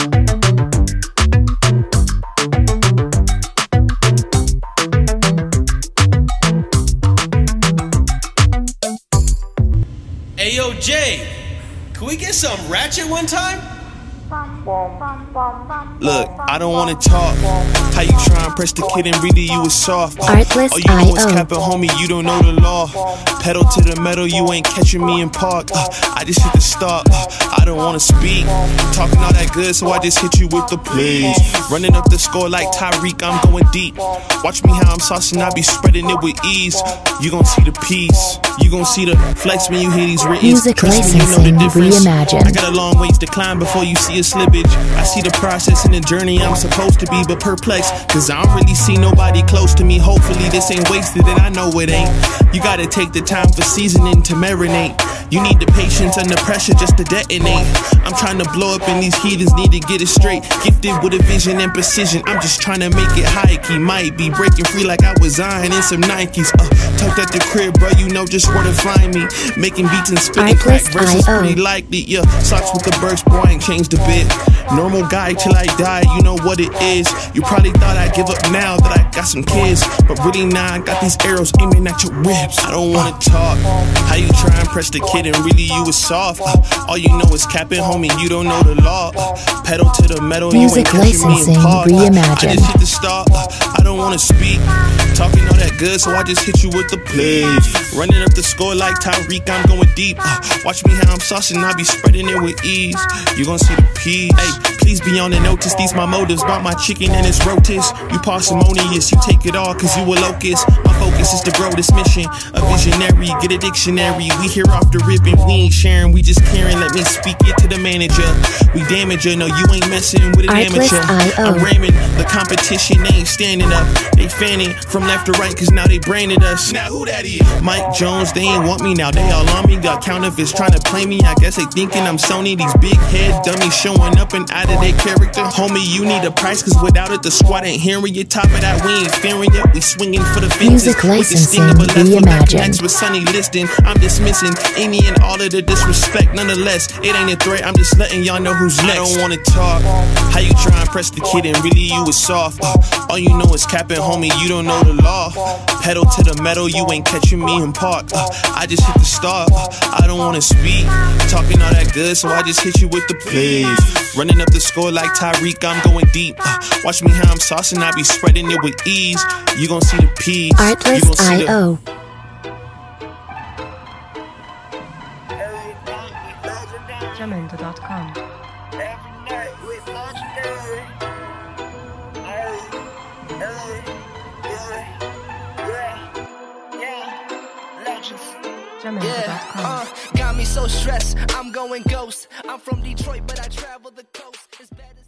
Hey yo, Jay, can we get some ratchet one time? Look, I don't wanna talk. How you try and press the kid and really you was soft. Artlist All you know is capping, homie, you don't know the law. Pedal to the metal, you ain't catching me in park. Uh, I just hit the stop. Uh, I don't wanna speak. Talking all that good, so I just hit you with the please. Running up the score like Tyreek, I'm going deep. Watch me how I'm saucing, I be spreading it with ease. You gon' see the peace. You gon' see the flex when you hear these written. Music me, you know the licensing difference. reimagined. I got a long ways to climb before you see slippage. I see the process and the journey I'm supposed to be, but perplexed. Cause I don't really see nobody close to me. Hopefully, this ain't wasted, and I know it ain't. You gotta take the time for seasoning to marinate. You need the patience under pressure just to detonate. I'm trying to blow up, and these heathens need to get it straight. Gifted with a vision and precision. I'm just trying to make it high key. Might be breaking free like I was Zion in some Nikes. Uh, tucked at the crib, bro. You know just where to find me. Making beats and spitting crack verses pretty likely. Yeah, socks with the burst, boy, ain't changed a bit. Normal guy till I die, you know what it is. You probably thought I'd give up now that I got some kids, but really now I got these arrows aiming at your ribs. I don't wanna talk. How you try and press the kid and really you was soft. All you know is capping, homie, you don't know the law. Pedal to the metal, Music you ain't catching me licensing. Uh, I reimagined. just hit the stop. I don't wanna speak. Talking all that good, so I just hit you with the plays. Running up the score like Tyreek, I'm going deep. Watch me how I'm saucing, I be spreading it with ease. You gon' see the peas. Hey, please be on the notice. These my motives. Bought my chicken and it's rotis. You parsimonious, you take it all cause you a locust. My focus is to grow this mission. A visionary, get a dictionary. We here off the ribbon, we ain't sharing, we just caring. Let me speak it to the manager. We damage her, no, you ain't messing with an Artlist amateur. IO. I'm ramming the competition, they ain't standing up. They fanning from left to right, cause now they branded us. Now who that is? Mike Jones, they ain't want me now. They all on me. Got counterfeits trying to play me. I guess they thinking I'm Sony. These big head dummies showing up and out of their character. Homie, you need a price, cause without it, the squad ain't hearing you. Top of that, we ain't fearing it. We swinging for the fences. Music With the sting of a licensing left foot reimagined. with Sonny Liston. I'm dismissing any and all of the disrespect. Nonetheless, it ain't a threat. I'm just letting y'all know who's next. I don't wanna talk. How you try and press the kid and really you was soft. Uh, all you know is capping, homie. You don't know the law. Pedal to the metal, you ain't catching me in park. Uh, I just hit the start. Uh, I don't wanna speak. Talking all that good, so I just hit you with the plays. Running up the score like Tyreek, I'm going deep. Uh, watch me how I'm saucing, I be spreading it with ease. You gon' see the peas. You gon' Artlist see the IO. Jamendo.com. Jamendo.com. Yeah, uh, got me so stressed. I'm going ghost. I'm from Detroit, but I travel the coast. It's better.